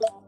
you.